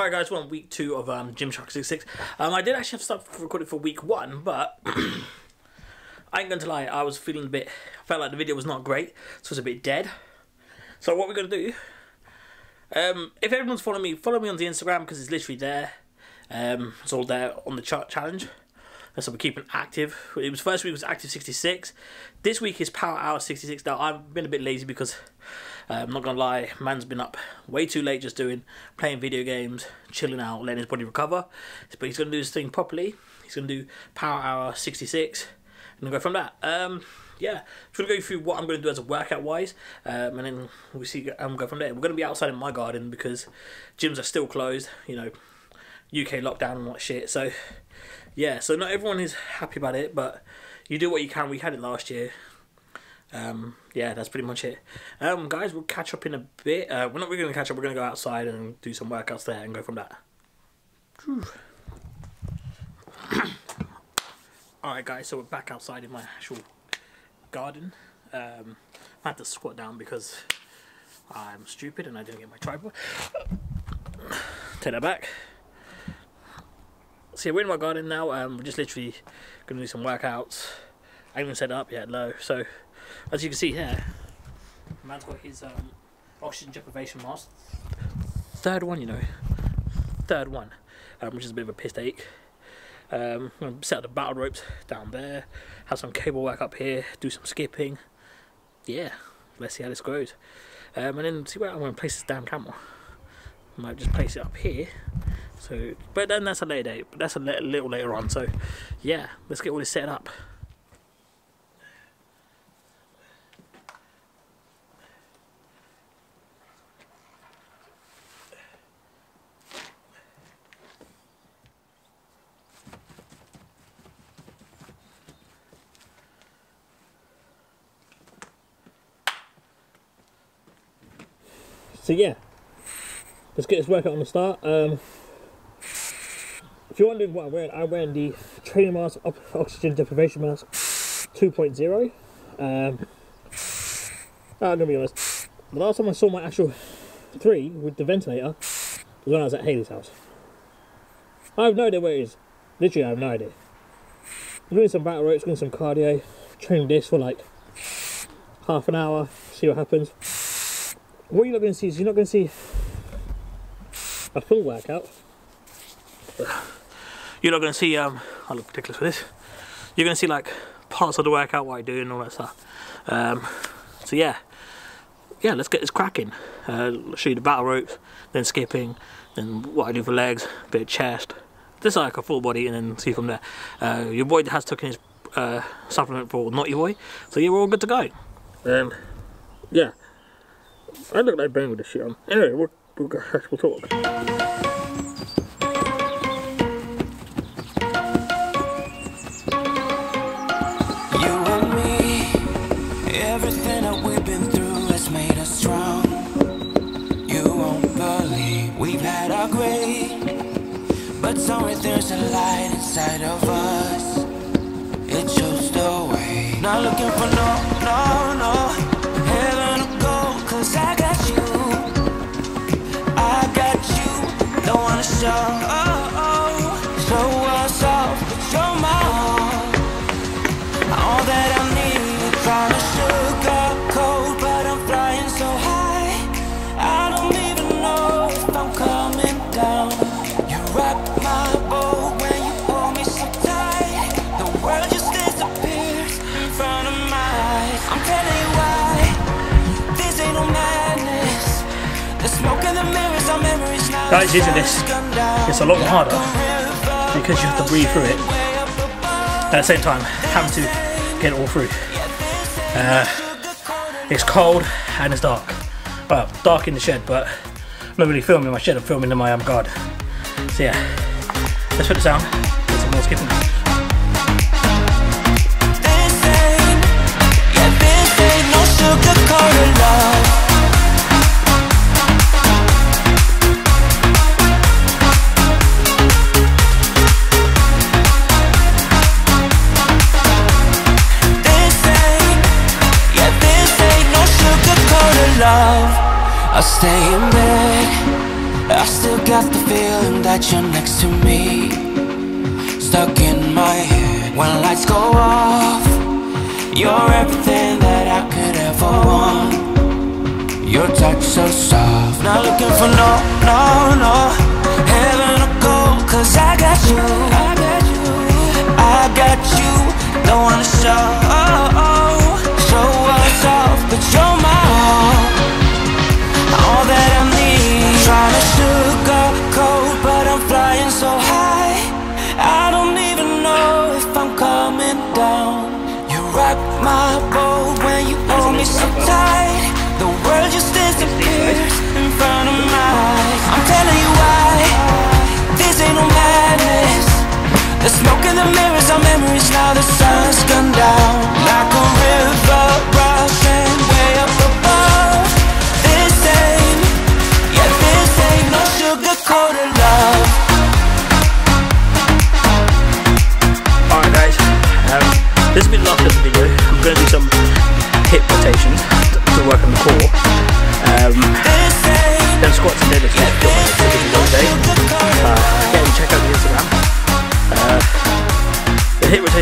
Alright guys, we're on week two of um, Gymshark 66. Um, I did actually have stuff recorded for week one, but I ain't going to lie, I was feeling a bit, I felt like the video was not great, so it was a bit dead. So what we're going to do, um, if everyone's following me, follow me on the Instagram because it's literally there. Um, it's all there on the chart challenge. So we're keeping active. It was first week was active 66. This week is power hour 66. Now I've been a bit lazy because uh, I'm not gonna lie, man's been up way too late just doing playing video games, chilling out, letting his body recover. But he's gonna do his thing properly. He's gonna do power hour 66 and go from that. Um, yeah, just gonna go through what I'm gonna do as a workout wise, um, and then we see I'm um, go from there. We're gonna be outside in my garden because gyms are still closed. You know, UK lockdown and what shit. So yeah, so not everyone is happy about it, but you do what you can. We had it last year. Um, yeah, that's pretty much it. Um, guys, we'll catch up in a bit. Uh, we're not really going to catch up. We're going to go outside and do some workouts there and go from that. Alright guys, so we're back outside in my actual garden. Um, I had to squat down because I'm stupid and I didn't get my tripod. Take that back. So yeah, we're in my garden now. Um, we're just literally going to do some workouts. I haven't set it up yet, low. So as you can see here, man's got his um, oxygen deprivation mask. Third one, you know. Third one, um, which is a bit of a piss take. Um, I'm gonna set up the battle ropes down there, have some cable work up here, do some skipping. Yeah, let's see how this goes. Um, and then see where I'm going to place this damn camera. I might just place it up here. So, but then that's a later date. But that's a little later on. So, yeah, let's get all this set up. So yeah, let's get this workout on the start. Um, if you're wondering what I'm wearing, I'm wearing the training mask oxygen deprivation mask 2.0. Um, I'm gonna be honest, the last time I saw my actual three with the ventilator was when I was at Haley's house. I have no idea where it is. Literally, I have no idea. I'm doing some battle ropes, doing some cardio, training this for like half an hour, see what happens what you're not going to see is you're not going to see a full workout. You're not going to see, um, I look ridiculous for this. You're going to see like parts of the workout, what I do and all that stuff. Um, so yeah, yeah, let's get this cracking. Uh, show you the battle ropes, then skipping, then what I do for legs, a bit of chest. This is like a full body and then see from there. Uh, your boy has taken his uh, supplement for Naughty Boy, so yeah, we're all good to go. Um, yeah. I look like Bane with this shit on. Anyway, we'll, we'll, we'll talk. You and me, everything that we've been through has made us strong. You won't believe we've had our great, but somewhere there's a light inside of us. It shows the way. Not looking for no, no, no. Cause I got you. I got you. Don't wanna show The smoke in the mirrors are memories now Guys, isn't this? It's a lot harder because you have to breathe through it. At the same time, having to get it all through. Uh, it's cold and it's dark. Well, dark in the shed, but I'm not really filming my shed, I'm filming in my um, garden. So yeah, let's put this down, get some more skipping. This ain't, yeah, this ain't no sugar-coated love love I still got the feeling that you're next to me. Stuck in my head when lights go off. You're everything that I could ever want. Your touch so soft. Not looking for no, no, no. Heaven or gold, cause I got you. I got you. I got you. Don't wanna show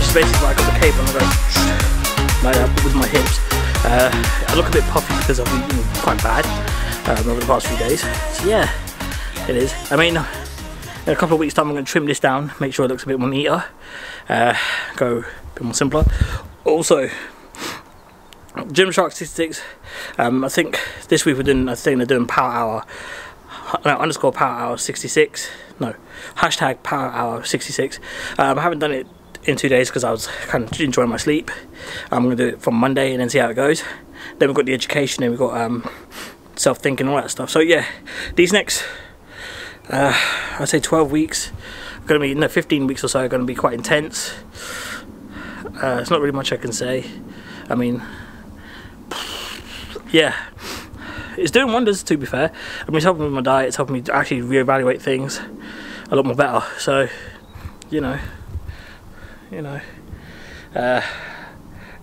is basically like I got the cape and I go like that with my hips. Uh, I look a bit puffy because I've been quite bad um, over the past few days. So yeah, it is. I mean, in a couple of weeks time I'm going to trim this down, make sure it looks a bit more neater, uh, go a bit more simpler. Also, Gymshark 66, um, I think this week we're doing, I think they're doing Power Hour, no, underscore Power Hour 66, no, hashtag Power Hour 66. Um, I haven't done it in two days because I was kind of enjoying my sleep. I'm going to do it from Monday and then see how it goes. Then we've got the education and we've got um, self-thinking, all that stuff. So yeah, these next uh, I'd say 12 weeks going to be no 15 weeks or so are going to be quite intense uh, it's not really much I can say I mean yeah it's doing wonders to be fair I mean it's helping with my diet it's helping me actually reevaluate things a lot more better so you know you know. Uh,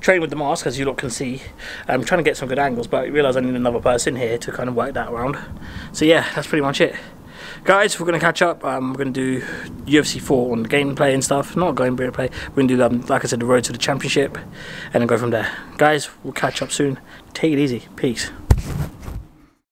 train with the mask as you lot can see. I'm trying to get some good angles but I realise I need another person here to kind of work that around. So yeah that's pretty much it. Guys we're going to catch up. Um, we're going to do UFC 4 on gameplay and stuff. Not going gameplay. We're going to do um, like I said the road to the championship and then go from there. Guys we'll catch up soon. Take it easy. Peace